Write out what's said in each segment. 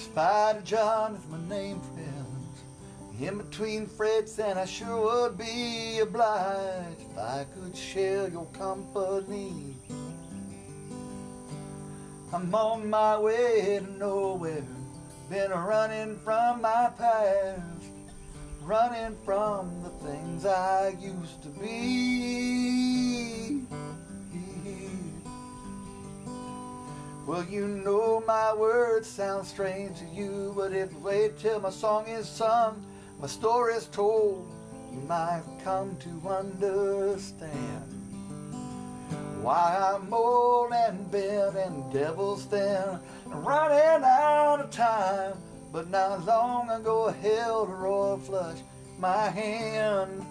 Spider John is my name, friends. In between frets, and I sure would be obliged if I could share your company. I'm on my way to nowhere, been running from my past, running from the things I used to be. Well, you know my words sound strange to you, but if you wait till my song is sung, my story is told, you might come to understand why I'm old and bent and devil's thin and running out of time. But not long ago, held a royal flush my hand.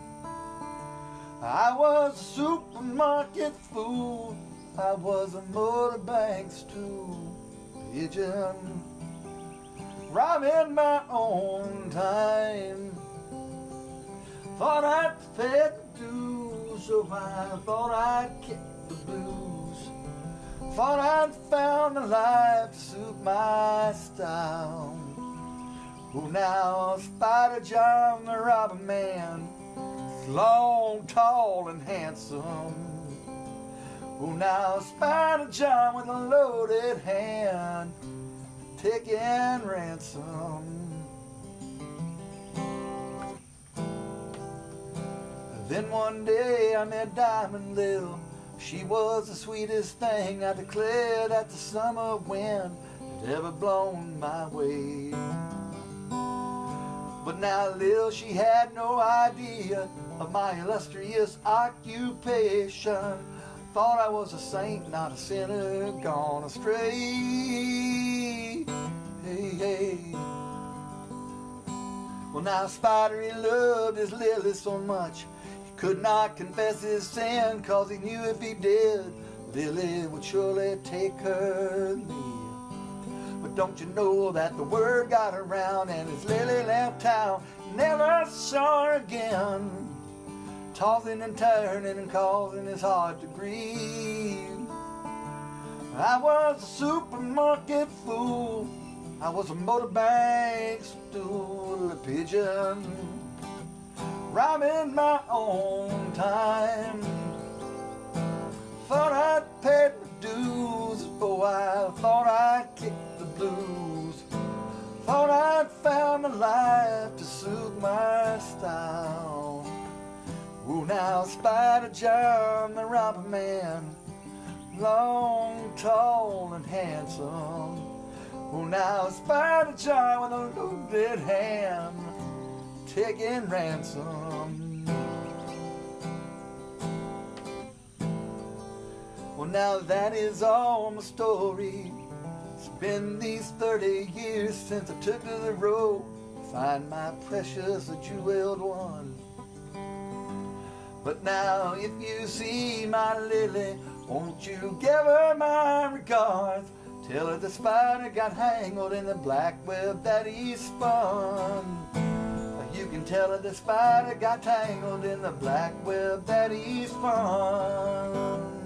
I was a supermarket fool I was a motorbike stool pigeon, robbing my own time. Thought I'd fed the dues, so I thought I'd kick the blues. Thought I'd found a life to suit my style. Who now Spider John the robber man, long, tall, and handsome. Who now Spider John with a loaded hand, taking ransom. Then one day I met Diamond Lil. She was the sweetest thing I declare that the summer wind had ever blown my way. But now Lil, she had no idea of my illustrious occupation. Thought I was a saint, not a sinner, gone astray. Hey, hey. Well, now Spider, he loved his Lily so much, he could not confess his sin, cause he knew if he did, Lily would surely take her leave. But don't you know that the word got around and his Lily left town, never saw her again tossing and turning and causing his heart to grieve. I was a supermarket fool. I was a motorbike stool, a pigeon, robbing my own time. Now Spider John, the robber man, long, tall, and handsome. Oh, now Spider John with a loaded hand, taking ransom. Well, now that is all my story. It's been these 30 years since I took to the road to find my precious jeweled one. But now if you see my Lily, won't you give her my regards? Tell her the spider got tangled in the black web that he spun. You can tell her the spider got tangled in the black web that he spun.